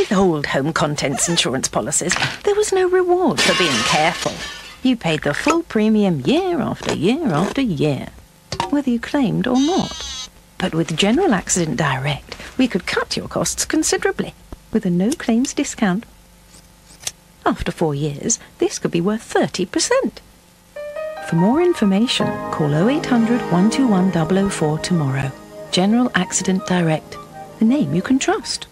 With old home contents insurance policies, there was no reward for being careful. You paid the full premium year after year after year, whether you claimed or not. But with General Accident Direct, we could cut your costs considerably with a no claims discount. After four years, this could be worth 30%. For more information, call 0800 121 004 tomorrow. General Accident Direct, the name you can trust.